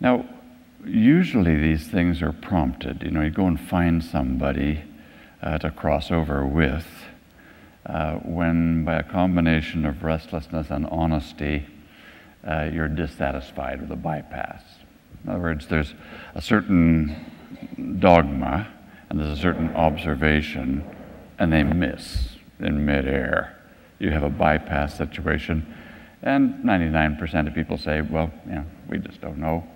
Now, usually these things are prompted. You know, you go and find somebody uh, to cross over with uh, when, by a combination of restlessness and honesty, uh, you're dissatisfied with a bypass. In other words, there's a certain dogma and there's a certain observation, and they miss in midair. You have a bypass situation, and 99% of people say, well, you know, we just don't know.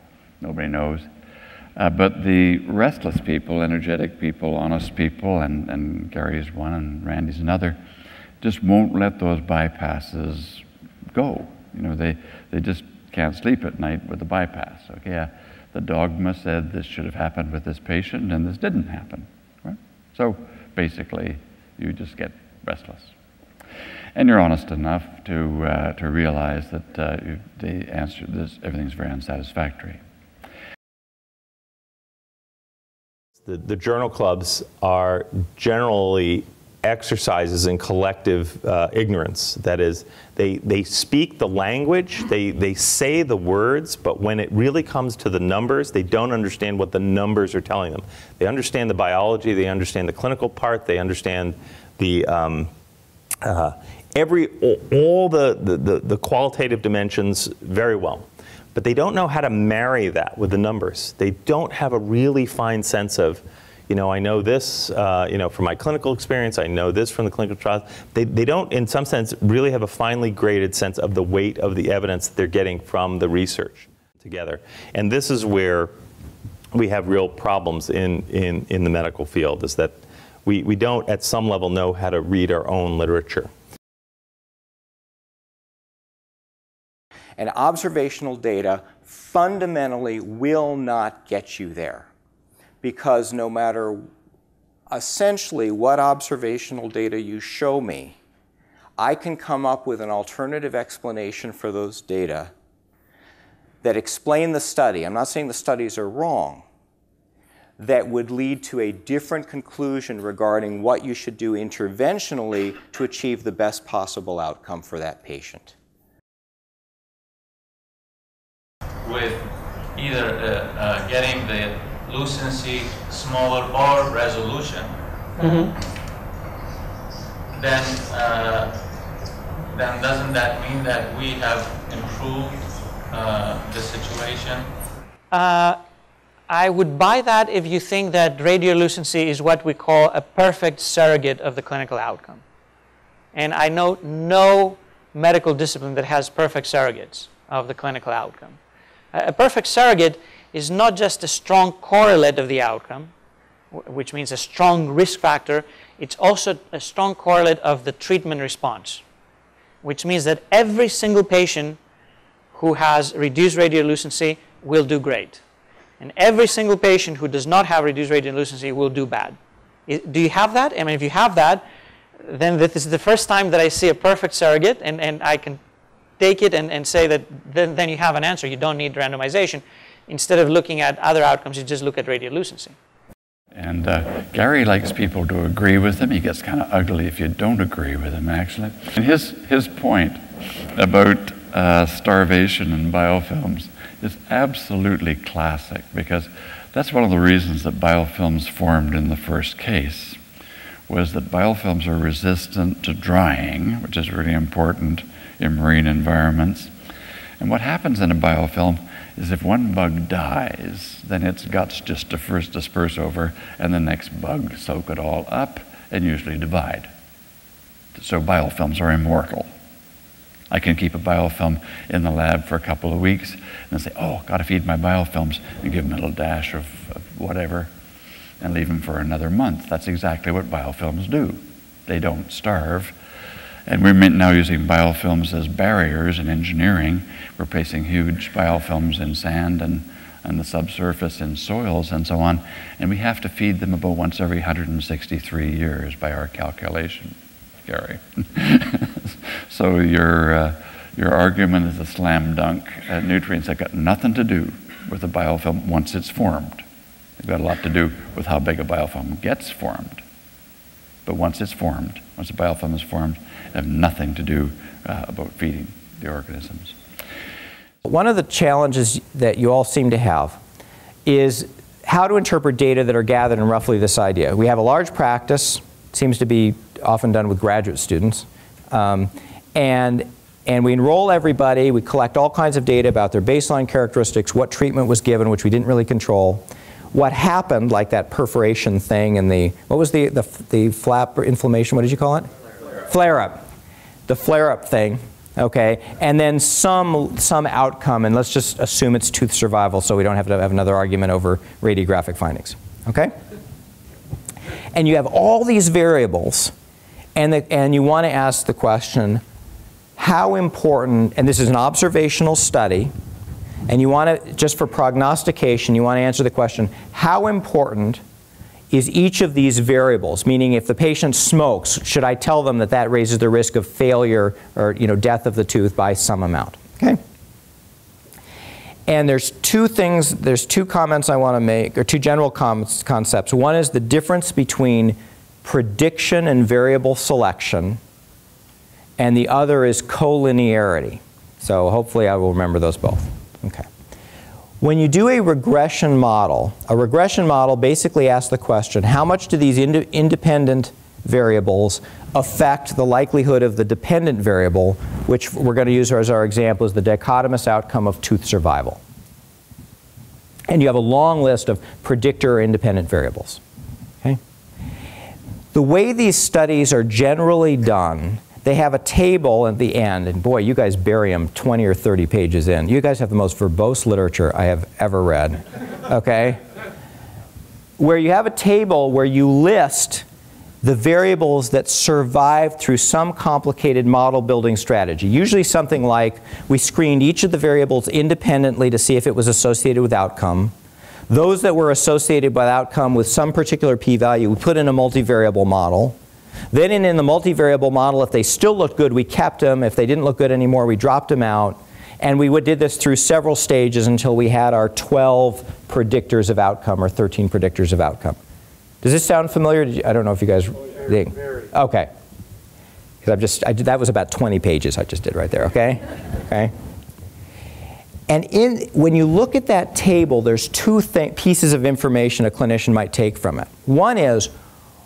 Nobody knows. Uh, but the restless people, energetic people, honest people, and, and Gary's one and Randy's another, just won't let those bypasses go. You know, they, they just can't sleep at night with the bypass. Okay, yeah, the dogma said this should have happened with this patient, and this didn't happen. Right? So basically, you just get restless. And you're honest enough to, uh, to realize that uh, the answer this, everything's very unsatisfactory. The, the journal clubs are generally exercises in collective uh, ignorance. That is, they, they speak the language, they, they say the words, but when it really comes to the numbers, they don't understand what the numbers are telling them. They understand the biology, they understand the clinical part, they understand the um, uh, every all, all the, the, the qualitative dimensions very well. But they don't know how to marry that with the numbers. They don't have a really fine sense of you know, I know this, uh, you know, from my clinical experience, I know this from the clinical trials. They, they don't, in some sense, really have a finely graded sense of the weight of the evidence that they're getting from the research together. And this is where we have real problems in, in, in the medical field, is that we, we don't, at some level, know how to read our own literature. And observational data fundamentally will not get you there because no matter essentially what observational data you show me, I can come up with an alternative explanation for those data that explain the study. I'm not saying the studies are wrong, that would lead to a different conclusion regarding what you should do interventionally to achieve the best possible outcome for that patient. With either uh, uh, getting the lucency smaller or resolution, mm-hmm. then uh, then doesn't that mean that we have improved uh, the situation? Uh, I would buy that if you think that radiolucency is what we call a perfect surrogate of the clinical outcome. And I know no medical discipline that has perfect surrogates of the clinical outcome. A perfect surrogate is not just a strong correlate of the outcome, which means a strong risk factor, it's also a strong correlate of the treatment response, which means that every single patient who has reduced radiolucency will do great. And every single patient who does not have reduced radiolucency will do bad. Do you have that? I mean, if you have that, then this is the first time that I see a perfect surrogate, and, and I can take it and, and say that then, then you have an answer. You don't need randomization instead of looking at other outcomes, you just look at radiolucency. And uh, Gary likes people to agree with him. He gets kind of ugly if you don't agree with him, actually. And his, his point about uh, starvation and biofilms is absolutely classic because that's one of the reasons that biofilms formed in the first case was that biofilms are resistant to drying, which is really important in marine environments. And what happens in a biofilm is if one bug dies, then its guts just disperse, disperse over, and the next bug soak it all up and usually divide. So biofilms are immortal. I can keep a biofilm in the lab for a couple of weeks and say, oh, got to feed my biofilms, and give them a little dash of, of whatever, and leave them for another month. That's exactly what biofilms do. They don't starve and we're now using biofilms as barriers in engineering. We're placing huge biofilms in sand and, and the subsurface in soils and so on. And we have to feed them about once every 163 years by our calculation, Gary. so your, uh, your argument is a slam dunk. Uh, nutrients have got nothing to do with the biofilm once it's formed. They've got a lot to do with how big a biofilm gets formed. But once it's formed, once the biofilm is formed, have nothing to do uh, about feeding the organisms. One of the challenges that you all seem to have is how to interpret data that are gathered in roughly this idea. We have a large practice, seems to be often done with graduate students, um, and, and we enroll everybody, we collect all kinds of data about their baseline characteristics, what treatment was given, which we didn't really control, what happened, like that perforation thing and the, what was the, the, the flap or inflammation, what did you call it? Flare-up. The flare-up thing, okay, and then some, some outcome, and let's just assume it's tooth survival so we don't have to have another argument over radiographic findings, okay? And you have all these variables, and, the, and you want to ask the question, how important, and this is an observational study, and you want to, just for prognostication, you want to answer the question, how important is each of these variables? Meaning if the patient smokes, should I tell them that that raises the risk of failure or you know, death of the tooth by some amount? Okay? And there's two things, there's two comments I want to make, or two general concepts. One is the difference between prediction and variable selection, and the other is collinearity. So hopefully I will remember those both. Okay. When you do a regression model, a regression model basically asks the question, how much do these ind independent variables affect the likelihood of the dependent variable, which we're going to use as our example is the dichotomous outcome of tooth survival. And you have a long list of predictor independent variables. Okay? The way these studies are generally done they have a table at the end, and boy, you guys bury them 20 or 30 pages in. You guys have the most verbose literature I have ever read, okay? Where you have a table where you list the variables that survived through some complicated model building strategy. Usually something like we screened each of the variables independently to see if it was associated with outcome. Those that were associated with outcome with some particular p-value, we put in a multivariable model. Then in, in the multivariable model, if they still looked good, we kept them. If they didn't look good anymore, we dropped them out. And we would, did this through several stages until we had our 12 predictors of outcome or 13 predictors of outcome. Does this sound familiar? You, I don't know if you guys oh, think. Okay. Because I've just, I did, that was about 20 pages I just did right there, okay? Okay. And in, when you look at that table, there's two pieces of information a clinician might take from it. One is,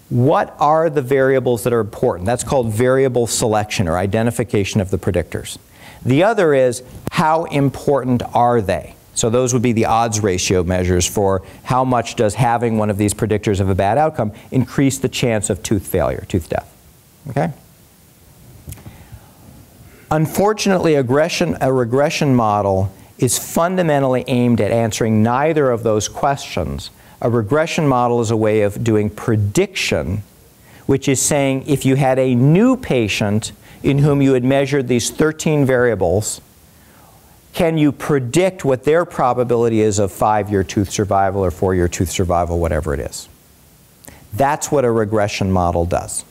what are the variables that are important? That's called variable selection or identification of the predictors. The other is how important are they? So those would be the odds ratio measures for how much does having one of these predictors of a bad outcome increase the chance of tooth failure, tooth death. Okay? Unfortunately, aggression, a regression model is fundamentally aimed at answering neither of those questions a regression model is a way of doing prediction, which is saying if you had a new patient in whom you had measured these 13 variables, can you predict what their probability is of five-year tooth survival or four-year tooth survival, whatever it is? That's what a regression model does.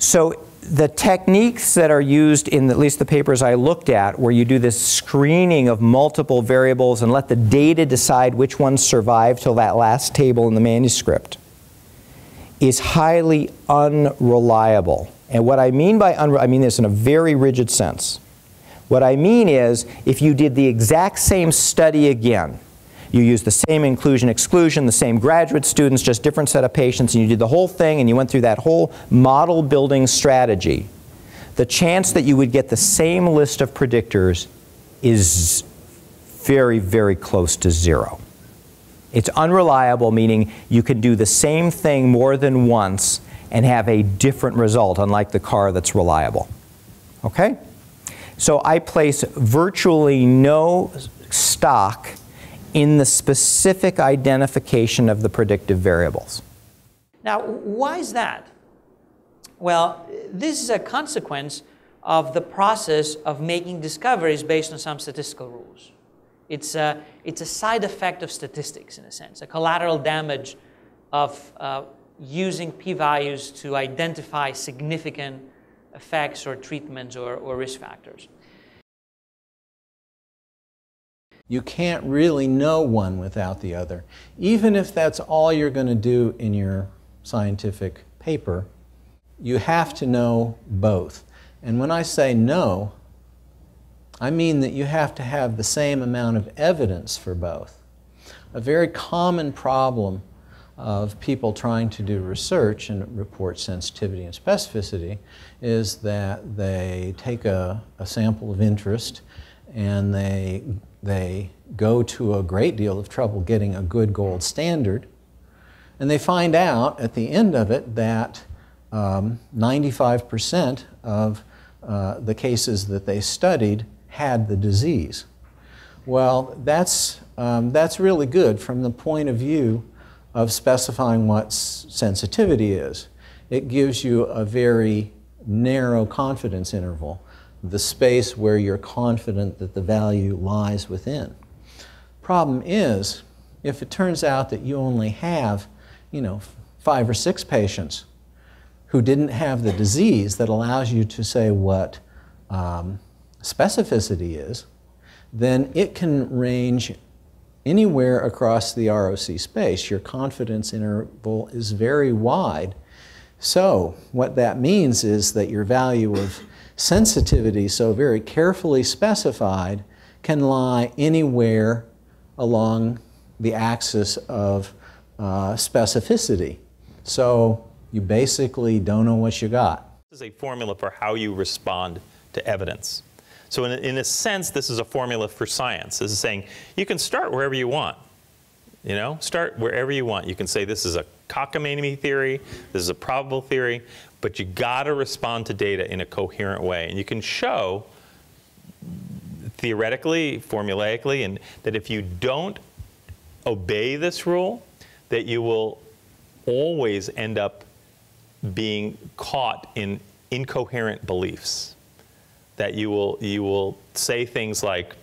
So the techniques that are used in at least the papers I looked at, where you do this screening of multiple variables and let the data decide which ones survive till that last table in the manuscript, is highly unreliable. And what I mean by unreliable, I mean this in a very rigid sense. What I mean is, if you did the exact same study again, you used the same inclusion exclusion, the same graduate students, just different set of patients, and you did the whole thing and you went through that whole model building strategy. The chance that you would get the same list of predictors is very, very close to zero. It's unreliable, meaning you can do the same thing more than once and have a different result, unlike the car that's reliable. Okay? So I place virtually no stock in the specific identification of the predictive variables. Now, why is that? Well, this is a consequence of the process of making discoveries based on some statistical rules. It's a, it's a side effect of statistics, in a sense, a collateral damage of uh, using p-values to identify significant effects or treatments or, or risk factors. You can't really know one without the other. Even if that's all you're going to do in your scientific paper, you have to know both. And when I say know, I mean that you have to have the same amount of evidence for both. A very common problem of people trying to do research and report sensitivity and specificity is that they take a, a sample of interest and they, they go to a great deal of trouble getting a good gold standard. And they find out at the end of it that 95% um, of uh, the cases that they studied had the disease. Well, that's, um, that's really good from the point of view of specifying what sensitivity is. It gives you a very narrow confidence interval, the space where you're confident that the value lies within. Problem is, if it turns out that you only have, you know, five or six patients who didn't have the disease that allows you to say what um, specificity is, then it can range anywhere across the ROC space. Your confidence interval is very wide. So, what that means is that your value of sensitivity, so very carefully specified, can lie anywhere along the axis of uh, specificity. So, you basically don't know what you got. This is a formula for how you respond to evidence. So in in a sense, this is a formula for science. This is saying you can start wherever you want. You know, start wherever you want. You can say this is a cockamamie theory, this is a probable theory, but you got to respond to data in a coherent way. And you can show theoretically, formulaically, and that if you don't obey this rule, that you will always end up being caught in incoherent beliefs that you will, you will say things like,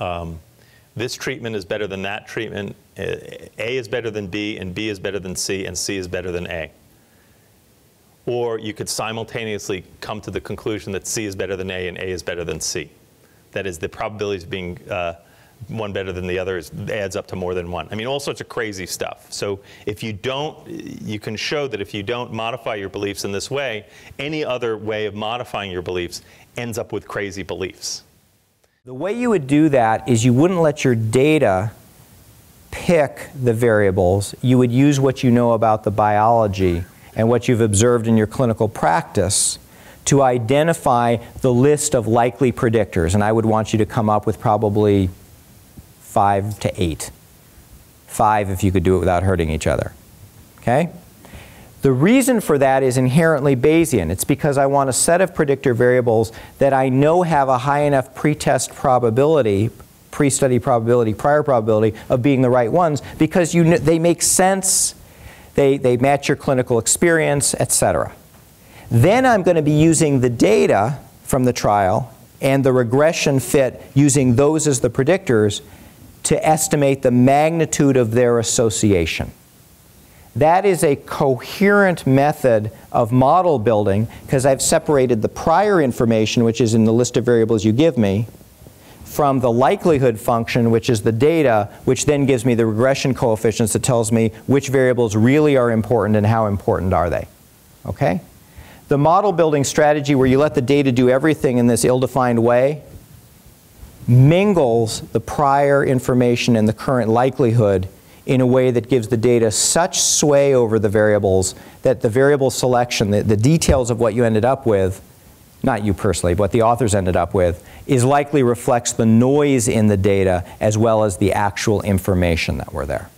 um, this treatment is better than that treatment, A is better than B, and B is better than C, and C is better than A. Or you could simultaneously come to the conclusion that C is better than A and A is better than C. That is, the probabilities of being uh, one better than the other is, adds up to more than one. I mean, all sorts of crazy stuff. So if you don't, you can show that if you don't modify your beliefs in this way, any other way of modifying your beliefs ends up with crazy beliefs. The way you would do that is you wouldn't let your data pick the variables. You would use what you know about the biology and what you've observed in your clinical practice to identify the list of likely predictors. And I would want you to come up with probably five to eight. Five if you could do it without hurting each other. Okay? The reason for that is inherently Bayesian. It's because I want a set of predictor variables that I know have a high enough pretest probability, pre-study probability, prior probability of being the right ones because you, they make sense, they, they match your clinical experience, etc. Then I'm going to be using the data from the trial and the regression fit using those as the predictors to estimate the magnitude of their association. That is a coherent method of model building because I've separated the prior information, which is in the list of variables you give me, from the likelihood function, which is the data, which then gives me the regression coefficients that tells me which variables really are important and how important are they. Okay? The model building strategy where you let the data do everything in this ill-defined way mingles the prior information and the current likelihood in a way that gives the data such sway over the variables that the variable selection, the, the details of what you ended up with, not you personally, but what the authors ended up with, is likely reflects the noise in the data as well as the actual information that were there.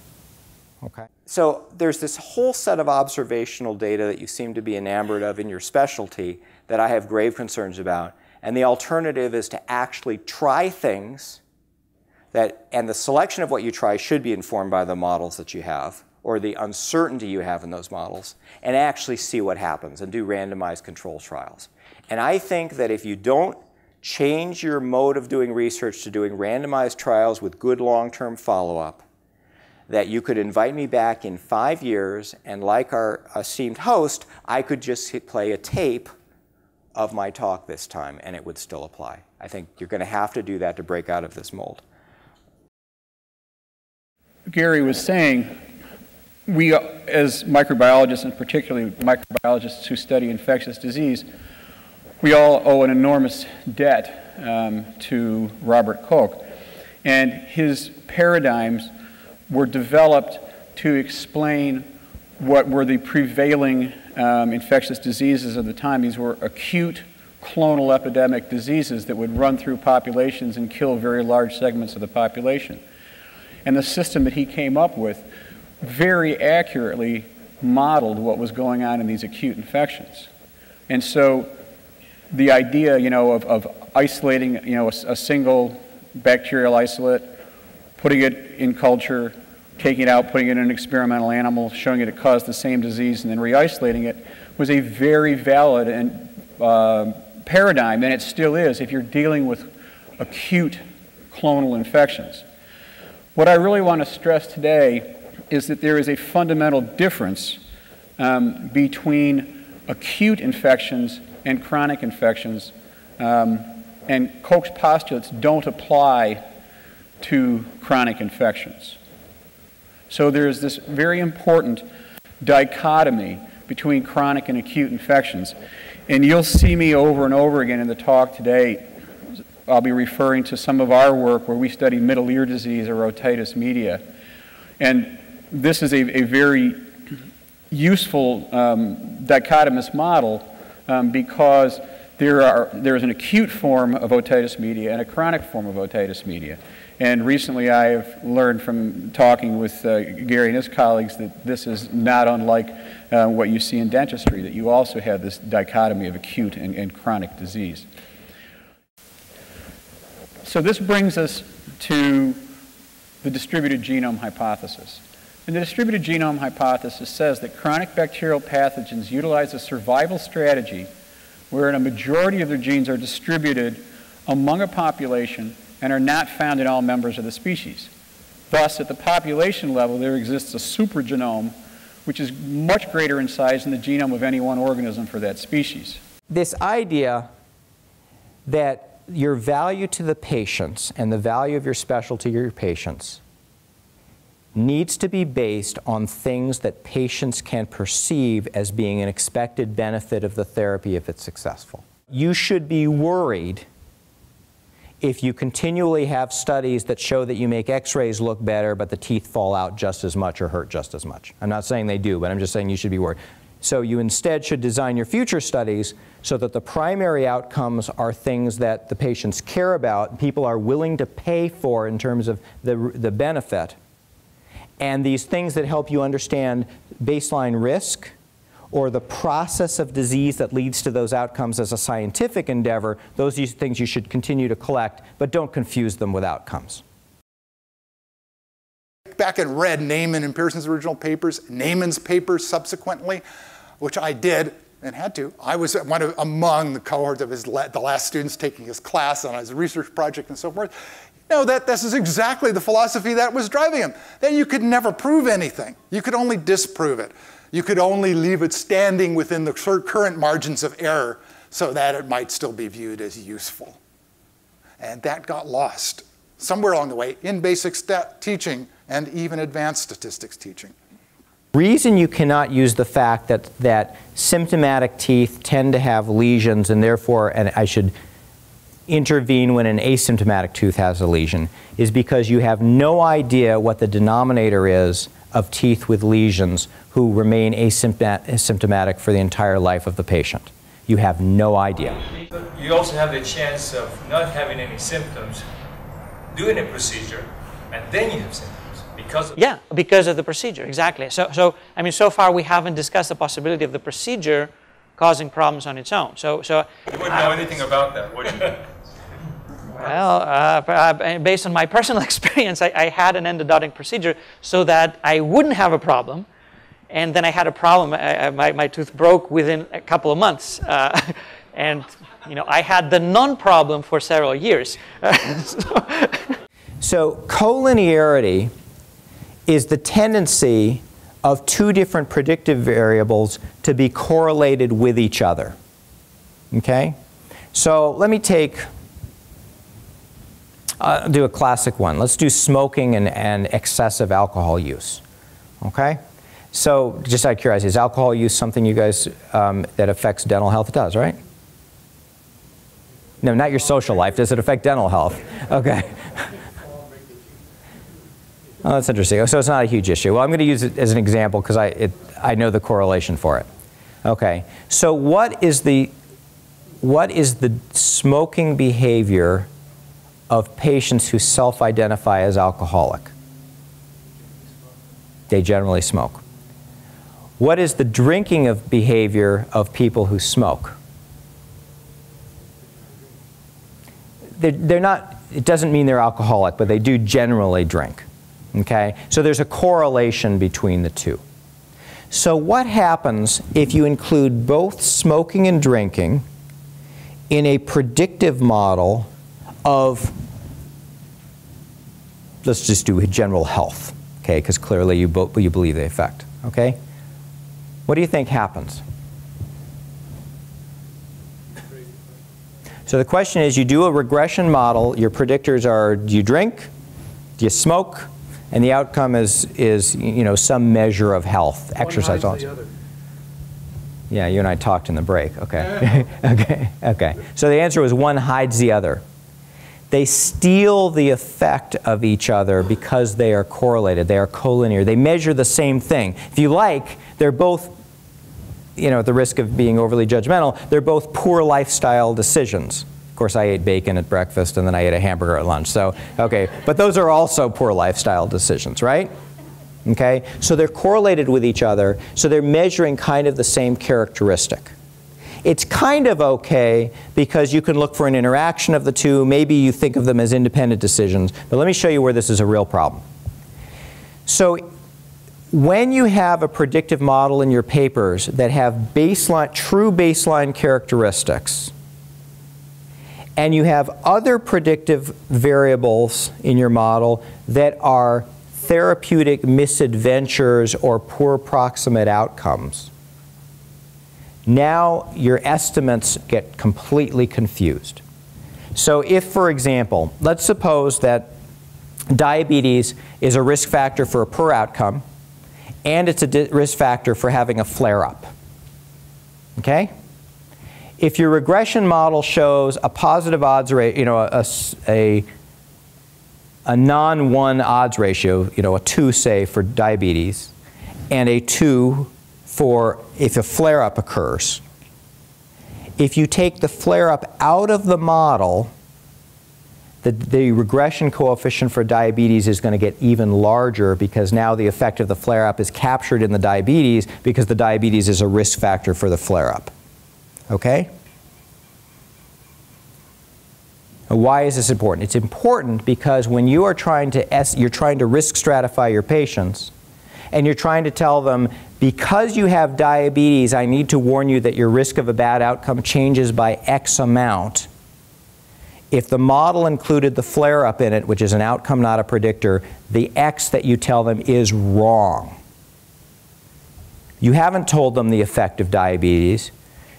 Okay. So there's this whole set of observational data that you seem to be enamored of in your specialty that I have grave concerns about. And the alternative is to actually try things that, and the selection of what you try should be informed by the models that you have or the uncertainty you have in those models and actually see what happens and do randomized control trials. And I think that if you don't change your mode of doing research to doing randomized trials with good long-term follow-up, that you could invite me back in five years and like our esteemed host, I could just play a tape of my talk this time and it would still apply. I think you're going to have to do that to break out of this mold. Gary was saying, we as microbiologists, and particularly microbiologists who study infectious disease, we all owe an enormous debt um, to Robert Koch. And his paradigms were developed to explain what were the prevailing um, infectious diseases of the time. These were acute clonal epidemic diseases that would run through populations and kill very large segments of the population. And the system that he came up with very accurately modeled what was going on in these acute infections. And so the idea, you know, of, of isolating, you know, a, a single bacterial isolate, putting it in culture, taking it out, putting it in an experimental animal, showing it it caused the same disease, and then re-isolating it was a very valid and uh, paradigm, and it still is if you're dealing with acute clonal infections. What I really want to stress today is that there is a fundamental difference um, between acute infections and chronic infections, um, and Koch's postulates don't apply to chronic infections. So there's this very important dichotomy between chronic and acute infections. And you'll see me over and over again in the talk today. I'll be referring to some of our work where we study middle ear disease or otitis media. And this is a, a very useful um, dichotomous model um, because there are, there is an acute form of otitis media and a chronic form of otitis media. And recently I have learned from talking with uh, Gary and his colleagues that this is not unlike uh, what you see in dentistry, that you also have this dichotomy of acute and, and chronic disease. So this brings us to the distributed genome hypothesis. And the distributed genome hypothesis says that chronic bacterial pathogens utilize a survival strategy wherein a majority of their genes are distributed among a population and are not found in all members of the species. Thus, at the population level, there exists a supergenome, which is much greater in size than the genome of any one organism for that species. This idea that your value to the patients and the value of your specialty to your patients needs to be based on things that patients can perceive as being an expected benefit of the therapy if it's successful. You should be worried if you continually have studies that show that you make x-rays look better but the teeth fall out just as much or hurt just as much. I'm not saying they do, but I'm just saying you should be worried. So you instead should design your future studies so that the primary outcomes are things that the patients care about, people are willing to pay for in terms of the, the benefit, and these things that help you understand baseline risk, or the process of disease that leads to those outcomes as a scientific endeavor, those are things you should continue to collect, but don't confuse them with outcomes. Back and read Neyman and Pearson's original papers, Neyman's papers subsequently, which I did and had to. I was one of, among the cohort of his the last students taking his class on his research project and so forth. Know, that this is exactly the philosophy that was driving him. That you could never prove anything. You could only disprove it you could only leave it standing within the current margins of error so that it might still be viewed as useful. And that got lost somewhere along the way in basic teaching and even advanced statistics teaching. Reason you cannot use the fact that, that symptomatic teeth tend to have lesions and therefore, and I should intervene when an asymptomatic tooth has a lesion, is because you have no idea what the denominator is of teeth with lesions who remain asymptomatic for the entire life of the patient. You have no idea. You also have the chance of not having any symptoms, doing a procedure, and then you have symptoms. Because yeah, because of the procedure, exactly. So, so, I mean, so far we haven't discussed the possibility of the procedure causing problems on its own. So, so you wouldn't know anything about that, would you? Well, uh, based on my personal experience, I, I, had an endodontic procedure so that I wouldn't have a problem. And then I had a problem. I, my, my tooth broke within a couple of months. Uh, and, you know, I had the non-problem for several years. so, so collinearity is the tendency of two different predictive variables to be correlated with each other. Okay? So let me take uh, do a classic one. Let's do smoking and, and excessive alcohol use. Okay? So, just out of curiosity, is alcohol use something you guys um, that affects dental health? It does, right? No, not your social life. Does it affect dental health? Okay. Oh, that's interesting. So it's not a huge issue. Well, I'm going to use it as an example because I, it, I know the correlation for it. Okay. So what is the what is the smoking behavior of patients who self-identify as alcoholic? They generally smoke. What is the drinking of behavior of people who smoke? They're, they're not, it doesn't mean they're alcoholic, but they do generally drink. Okay? So there's a correlation between the two. So what happens if you include both smoking and drinking in a predictive model of, let's just do general health, okay, because clearly you, you believe the effect, okay? What do you think happens? So the question is, you do a regression model, your predictors are, do you drink, do you smoke, and the outcome is, is you know, some measure of health, One exercise. Also. Yeah, you and I talked in the break. Okay. okay. Okay. So the answer was one hides the other. They steal the effect of each other because they are correlated. They are collinear. They measure the same thing. If you like, they're both you know, at the risk of being overly judgmental, they're both poor lifestyle decisions. Of course, I ate bacon at breakfast and then I ate a hamburger at lunch. So, okay, but those are also poor lifestyle decisions, right? Okay, so they're correlated with each other, so they're measuring kind of the same characteristic. It's kind of okay because you can look for an interaction of the two. Maybe you think of them as independent decisions. But let me show you where this is a real problem. So when you have a predictive model in your papers that have baseline, true baseline characteristics, and you have other predictive variables in your model that are therapeutic misadventures or poor proximate outcomes, now your estimates get completely confused. So if, for example, let's suppose that diabetes is a risk factor for a poor outcome, and it's a risk factor for having a flare-up. Okay? If your regression model shows a positive odds rate, you know, a, a, a non-1 odds ratio, you know, a 2, say, for diabetes, and a 2 for if a flare-up occurs, if you take the flare-up out of the model, the, the regression coefficient for diabetes is going to get even larger because now the effect of the flare-up is captured in the diabetes because the diabetes is a risk factor for the flare-up. Okay? Why is this important? It's important because when you are trying to you're trying to risk stratify your patients, and you're trying to tell them because you have diabetes, I need to warn you that your risk of a bad outcome changes by X amount if the model included the flare-up in it, which is an outcome, not a predictor, the X that you tell them is wrong. You haven't told them the effect of diabetes.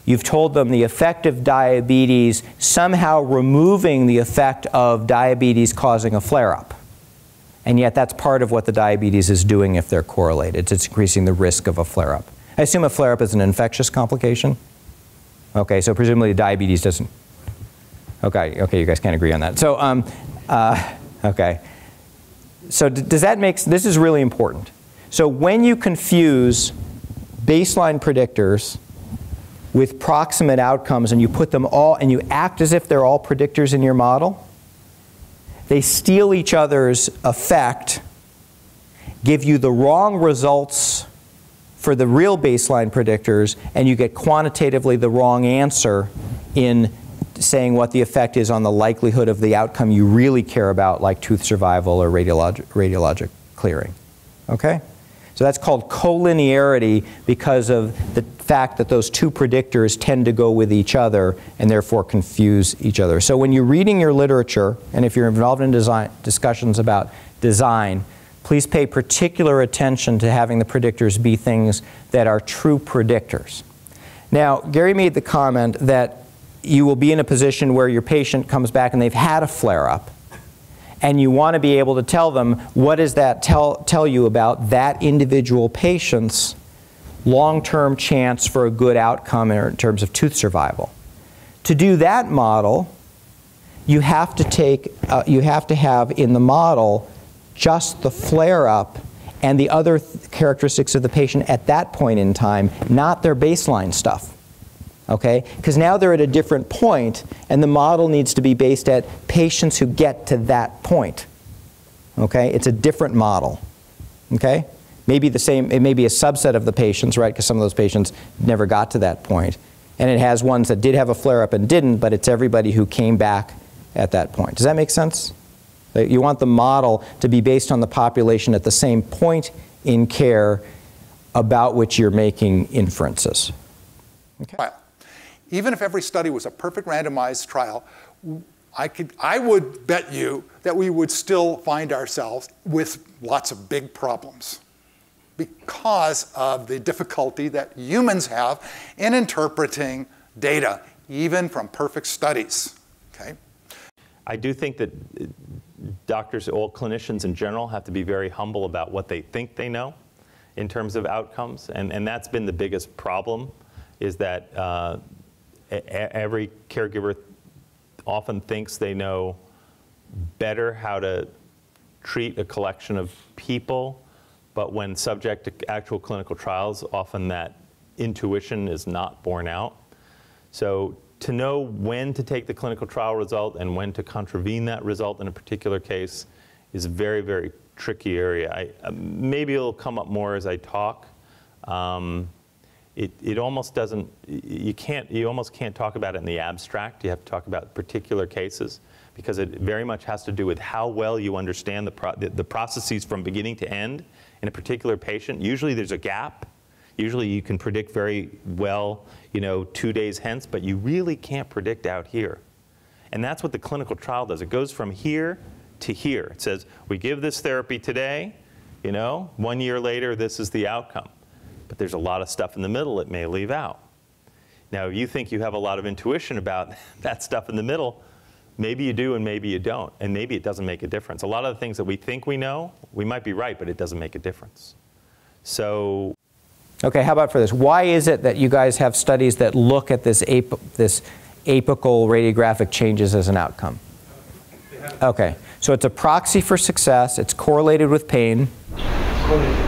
You've told them the effect of diabetes somehow removing the effect of diabetes causing a flare-up. And yet that's part of what the diabetes is doing if they're correlated. It's increasing the risk of a flare-up. I assume a flare-up is an infectious complication? Okay, so presumably diabetes doesn't Okay, okay, you guys can't agree on that. So, um, uh, okay. So does that make, this is really important. So when you confuse baseline predictors with proximate outcomes and you put them all, and you act as if they're all predictors in your model, they steal each other's effect, give you the wrong results for the real baseline predictors, and you get quantitatively the wrong answer in saying what the effect is on the likelihood of the outcome you really care about, like tooth survival or radiologic, radiologic clearing. Okay? So that's called collinearity because of the fact that those two predictors tend to go with each other and therefore confuse each other. So when you're reading your literature, and if you're involved in design, discussions about design, please pay particular attention to having the predictors be things that are true predictors. Now, Gary made the comment that you will be in a position where your patient comes back and they've had a flare-up and you want to be able to tell them what does that tell, tell you about that individual patient's long-term chance for a good outcome in terms of tooth survival. To do that model, you have to take, uh, you have to have in the model just the flare up and the other th characteristics of the patient at that point in time, not their baseline stuff. Okay? Because now they're at a different point, and the model needs to be based at patients who get to that point. Okay? It's a different model. Okay? Maybe the same, it may be a subset of the patients, right? Because some of those patients never got to that point. And it has ones that did have a flare up and didn't, but it's everybody who came back at that point. Does that make sense? You want the model to be based on the population at the same point in care about which you're making inferences. Okay. Even if every study was a perfect randomized trial, I, could, I would bet you that we would still find ourselves with lots of big problems because of the difficulty that humans have in interpreting data, even from perfect studies. Okay? I do think that uh, doctors, all clinicians in general, have to be very humble about what they think they know in terms of outcomes, and, and that's been the biggest problem, is that uh, every caregiver often thinks they know better how to treat a collection of people but when subject to actual clinical trials, often that intuition is not borne out. So to know when to take the clinical trial result and when to contravene that result in a particular case is a very, very tricky area. I, uh, maybe it'll come up more as I talk. Um, it, it almost doesn't, you can't, you almost can't talk about it in the abstract. You have to talk about particular cases because it very much has to do with how well you understand the, pro the, the processes from beginning to end in a particular patient. Usually there's a gap. Usually you can predict very well, you know, two days hence, but you really can't predict out here. And that's what the clinical trial does. It goes from here to here. It says, we give this therapy today, you know, one year later, this is the outcome. But there's a lot of stuff in the middle it may leave out. Now, if you think you have a lot of intuition about that stuff in the middle, Maybe you do and maybe you don't, and maybe it doesn't make a difference. A lot of the things that we think we know, we might be right, but it doesn't make a difference. So. Okay, how about for this? Why is it that you guys have studies that look at this, ap this apical radiographic changes as an outcome? Okay, so it's a proxy for success, it's correlated with pain.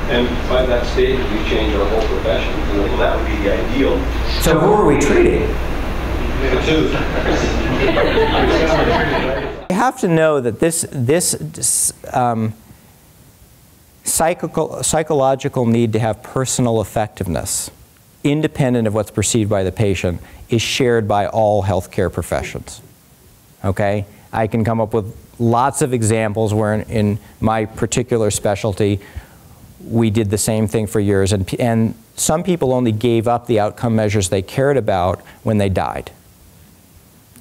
And by that stage, we change our whole profession. Well, that would be the ideal. So who are we treating? You have to know that this, this um, psychical, psychological need to have personal effectiveness, independent of what's perceived by the patient, is shared by all healthcare professions. Okay? I can come up with lots of examples where in, in my particular specialty, we did the same thing for years, and, and some people only gave up the outcome measures they cared about when they died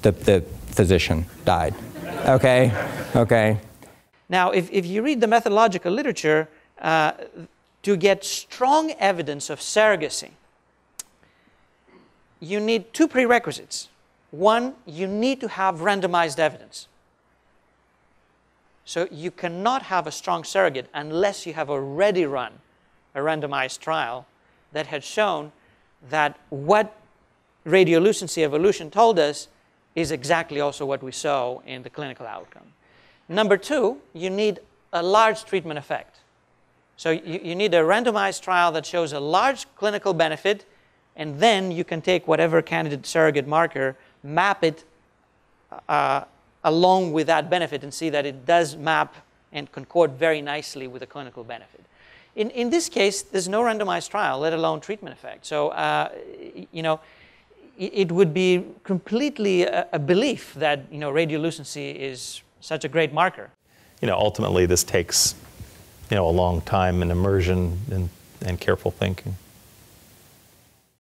the, the physician died. Okay? Okay. Now, if, if you read the methodological literature, uh, to get strong evidence of surrogacy, you need two prerequisites. One, you need to have randomized evidence. So you cannot have a strong surrogate unless you have already run a randomized trial that had shown that what radiolucency evolution told us is exactly also what we saw in the clinical outcome. Number two, you need a large treatment effect. So you, you need a randomized trial that shows a large clinical benefit, and then you can take whatever candidate surrogate marker, map it uh, along with that benefit and see that it does map and concord very nicely with the clinical benefit. In, in this case, there's no randomized trial, let alone treatment effect. So, uh, you know, it would be completely a, a belief that you know radiolucency is such a great marker. You know, ultimately, this takes you know a long time and immersion and, and careful thinking.